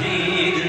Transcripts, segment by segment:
dear.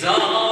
Zal.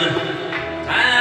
brother. Ah.